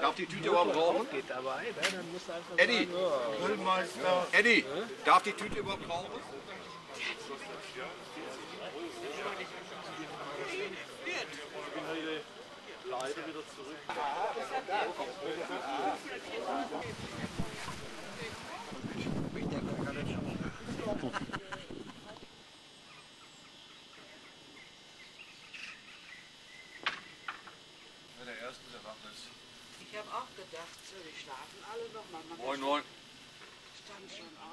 Darf die Tüte überhaupt rauchen? Geht dabei, ne? dann musst du einfach Eddie, sagen, ja. Grillmeister. Eddie, darf die Tüte überhaupt rauchen? Wenn der Erste der wach ist. Ich habe auch gedacht, so, die schlafen alle noch mal. Man Moin, moin. stand schon auf.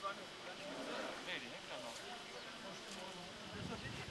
Really? Hang on.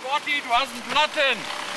Sporty, du hast einen Platten!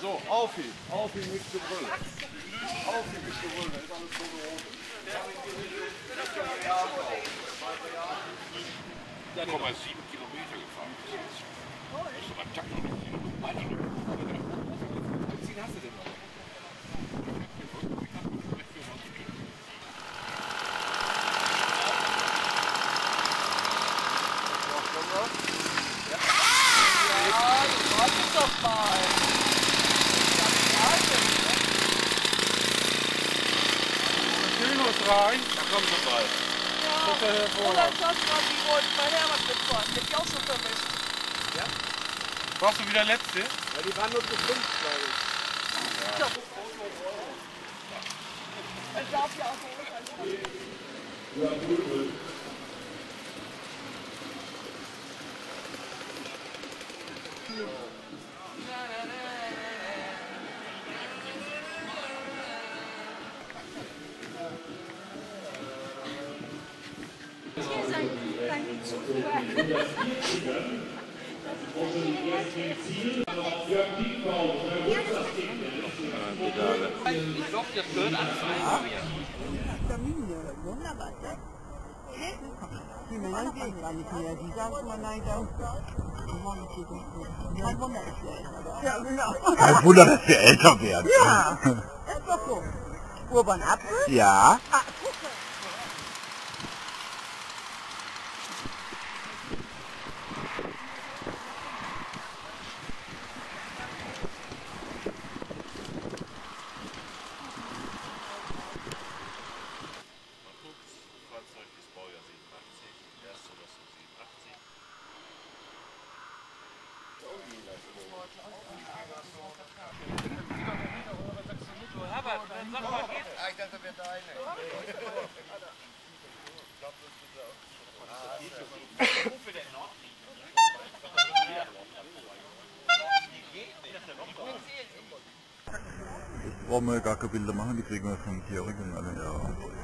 So, auf ihn. Auf ihn mit Gebrüll. Auf ihn mit Gebrüll. Da ist alles so rot. 1,7 Kilometer gefahren. Das ist aber noch Benzin hast du denn noch? Rein, da kommt schon bald. Oder das war die wollten bei Herbert mitfahren. Hätte ich auch schon vermisst. Warst du wieder Letzte? Ja, die waren nur zu fünf, glaube ich. Darf ja auch Ich glaube, das gehört rein. Wunderbar. Die Männer gehen gar nicht mehr. Die sagen mal leider. Kein Wunder, dass wir älter werden. Ja, genau. Kein Wunder, dass wir älter werden. Ja, ist doch so. Urban Apfel? Ja. Ah, guck mal. Fahrzeug ist Baujahr 87, erste oder so 87. Herbert, dann sag mal, geht ich dachte, wir deine. Ich brauche mir gar keine Bilder machen, die kriegen wir vom Jährigen alle. Ja.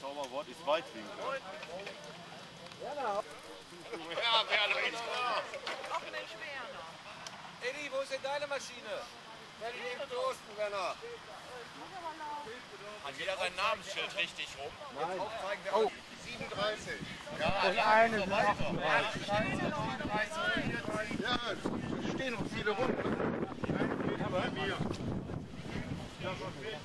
Zauberwort ist Weitwinkel. Ja, Werner. Eddie, wo ist denn deine Maschine? Hat wieder sein Namensschild richtig rum. Oh, 37. Und eine Ja, es stehen noch viele Runden. Ja,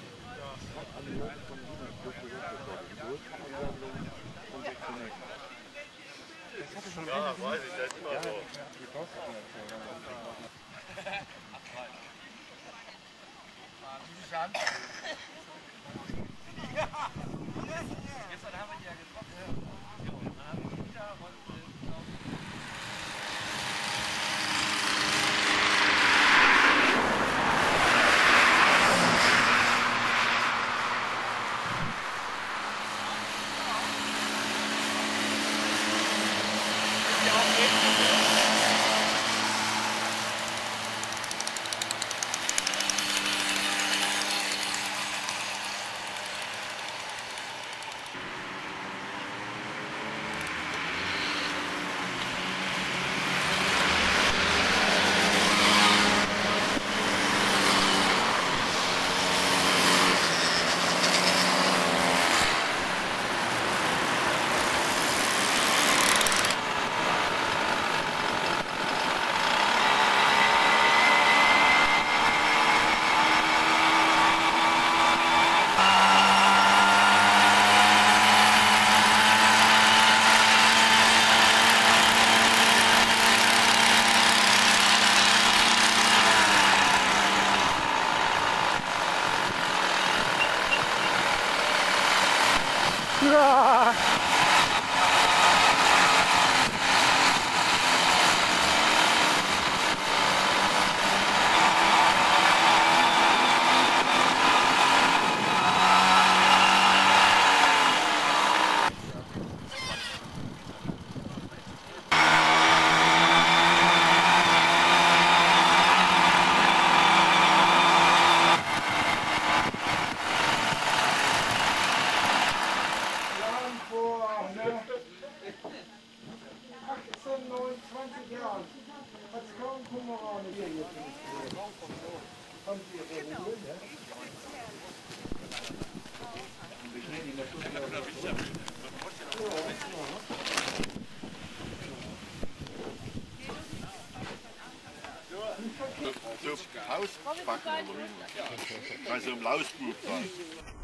Also im Lausbuch da.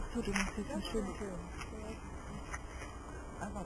Entschuldigung, das ist ein schöner Film. Aber